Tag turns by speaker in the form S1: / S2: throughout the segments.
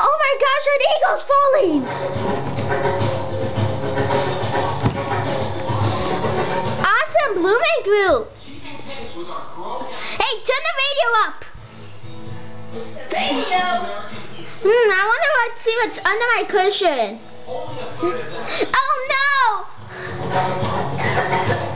S1: Oh my gosh, an eagle's falling! Awesome, blooming group! Hey, turn the radio up!
S2: Radio.
S1: Hmm, I wonder what see what's under my cushion. Oh no!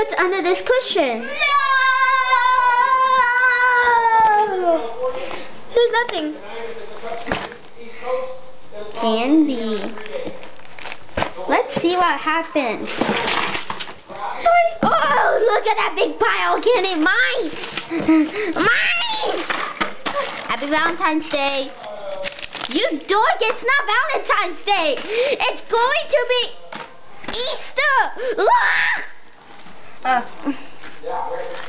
S1: what's under this cushion.
S2: No! There's nothing.
S1: Candy. Let's see what happens. Oh, look at that big pile of candy. Mine! Mine! Happy Valentine's Day. You dork, it's not Valentine's Day. It's going to be Easter. Ah!
S2: Uh,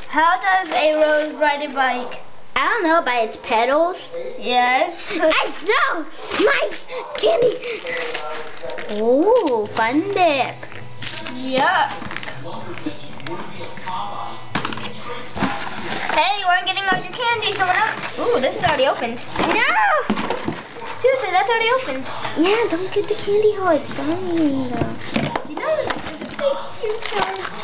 S2: how does a rose ride a bike?
S1: I don't know, by its petals.
S2: Yes.
S1: I know! My candy! Ooh, fun dip.
S2: Yuck. Hey, you aren't getting all your candy, someone else. Ooh, this is already opened.
S1: No!
S2: Seriously, that's already opened.
S1: Yeah, don't get the candy hearts. Sorry.
S2: You know, there's a big.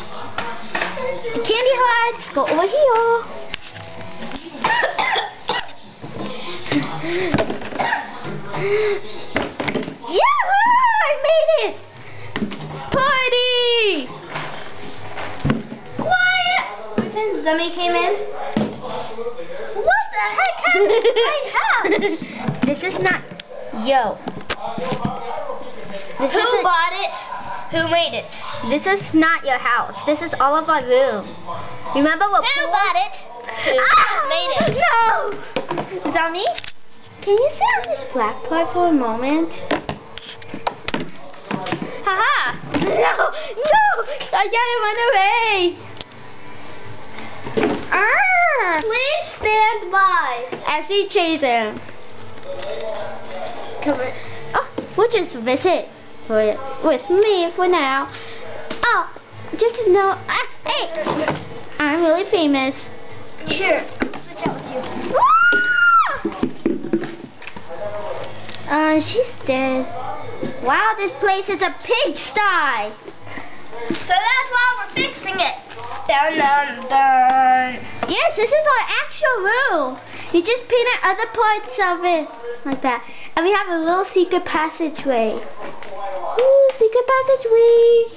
S1: Candy hearts, go over here. Yahoo! I made it! Party!
S2: Quiet! Since Zummy came in. What the heck happened to my house?
S1: this is not. Yo. This
S2: Who bought it? Who made it?
S1: This is not your house. This is all of our room. Remember what?
S2: Who
S1: pool-
S2: bought it? Who
S1: Ah!
S2: made it?
S1: No! Is that me? Can you sit on this black part for a moment? Haha! No! No! I gotta run away! Ah!
S2: Please stand by.
S1: As we chase him. Come on. Oh, we'll just visit with, with me for now. Oh, just to know. Ah, hey! I'm really famous.
S2: Here, switch out with you.
S1: Uh, she's dead. Wow, this place is a pigsty.
S2: So that's why we're fixing it. Dun dun dun.
S1: Yes, this is our actual room. You just painted other parts of it like that. And we have a little secret passageway. Ooh, secret passageway.